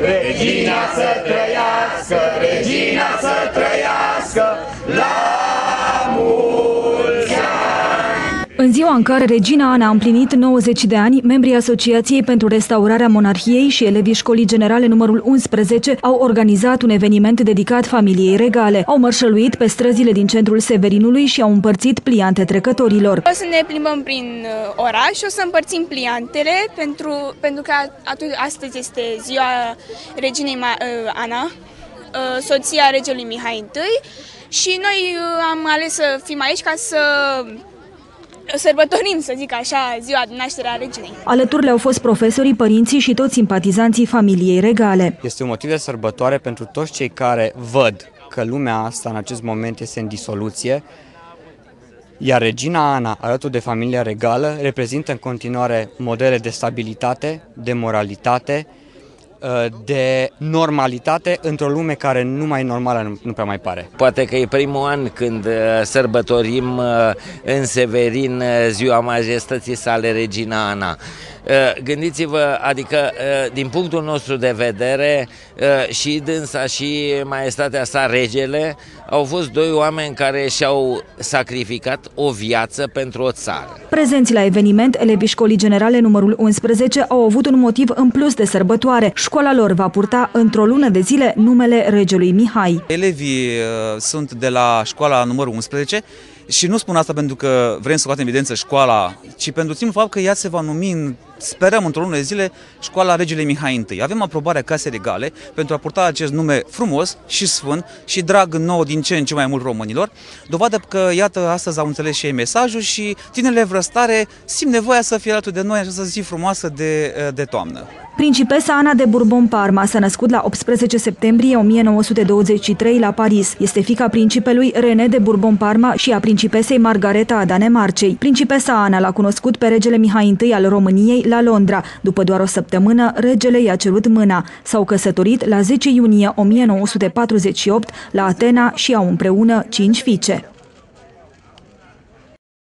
Regina să trăiască, regina să trăiască, În ziua în care regina Ana a împlinit 90 de ani, membrii Asociației pentru Restaurarea Monarhiei și elevii școlii generale numărul 11 au organizat un eveniment dedicat familiei regale. Au mărșăluit pe străzile din centrul Severinului și au împărțit pliante trecătorilor. O să ne plimbăm prin uh, oraș și o să împărțim pliantele pentru, pentru că atunci, astăzi este ziua reginei Ma, uh, Ana, uh, soția regelui Mihai I și noi am ales să fim aici ca să sărbătorim, să zic așa, ziua de naștere a reginei. Alături le-au fost profesorii, părinții și toți simpatizanții familiei regale. Este un motiv de sărbătoare pentru toți cei care văd că lumea asta în acest moment este în disoluție, iar regina Ana, alături de familia regală, reprezintă în continuare modele de stabilitate, de moralitate, Uh, de normalitate într-o lume care nu mai normală, nu, nu prea mai pare. Poate că e primul an când uh, sărbătorim uh, în Severin ziua majestății sale Regina Ana. Gândiți-vă, adică din punctul nostru de vedere și dânsa și maestatea sa regele au fost doi oameni care și-au sacrificat o viață pentru o țară. Prezenți la eveniment, elevii școlii generale numărul 11 au avut un motiv în plus de sărbătoare. Școala lor va purta într-o lună de zile numele regelui Mihai. Elevii uh, sunt de la școala numărul 11 și nu spun asta pentru că vrem să scoatem evidență școala, ci pentru simplu fapt că ea se va numi, în, sperăm, într-o lună de zile, școala Regele Mihai I. Avem aprobarea Casei Regale pentru a purta acest nume frumos și sfânt și drag nou din ce în ce mai mult românilor. Dovadă că, iată, astăzi au înțeles și ei mesajul și tinerile vrăstare simt nevoia să fie alături de noi această zi frumoasă de, de toamnă. Principesa Ana de Bourbon-Parma s-a născut la 18 septembrie 1923 la Paris. Este fica principelui René de Bourbon-Parma și a principesei Margareta a Danemarcei. Principesa Ana l-a cunoscut pe regele Mihai I al României la Londra. După doar o săptămână, regele i-a cerut mâna. S-au căsătorit la 10 iunie 1948 la Atena și au împreună cinci fiice.